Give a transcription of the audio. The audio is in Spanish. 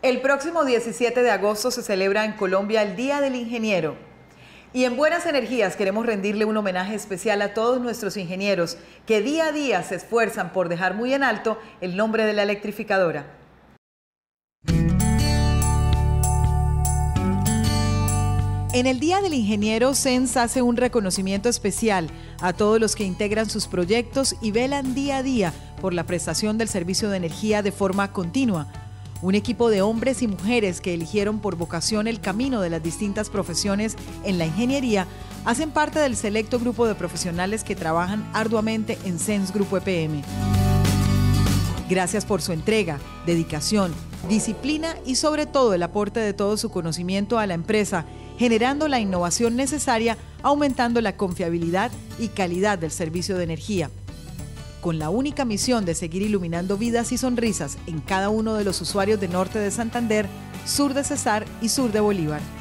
El próximo 17 de agosto se celebra en Colombia el Día del Ingeniero. Y en Buenas Energías queremos rendirle un homenaje especial a todos nuestros ingenieros que día a día se esfuerzan por dejar muy en alto el nombre de la electrificadora. En el Día del Ingeniero, SENS hace un reconocimiento especial a todos los que integran sus proyectos y velan día a día por la prestación del servicio de energía de forma continua un equipo de hombres y mujeres que eligieron por vocación el camino de las distintas profesiones en la ingeniería hacen parte del selecto grupo de profesionales que trabajan arduamente en SENS Grupo EPM. Gracias por su entrega, dedicación, disciplina y sobre todo el aporte de todo su conocimiento a la empresa, generando la innovación necesaria, aumentando la confiabilidad y calidad del servicio de energía con la única misión de seguir iluminando vidas y sonrisas en cada uno de los usuarios de norte de Santander, sur de Cesar y sur de Bolívar.